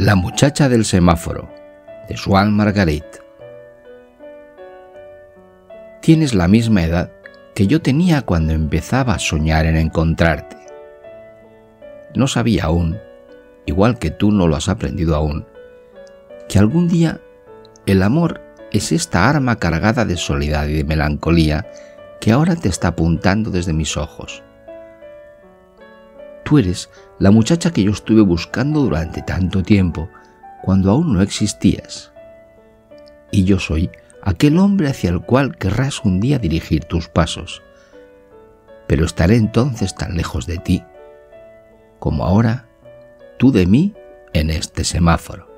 La muchacha del semáforo, de Swan Margaret. Tienes la misma edad que yo tenía cuando empezaba a soñar en encontrarte. No sabía aún, igual que tú no lo has aprendido aún, que algún día el amor es esta arma cargada de soledad y de melancolía que ahora te está apuntando desde mis ojos. Tú eres la muchacha que yo estuve buscando durante tanto tiempo, cuando aún no existías. Y yo soy aquel hombre hacia el cual querrás un día dirigir tus pasos. Pero estaré entonces tan lejos de ti, como ahora tú de mí en este semáforo.